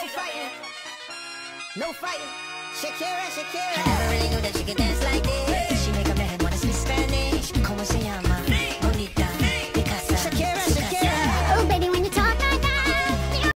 No fighting. No fighting. Shakira, Shakira.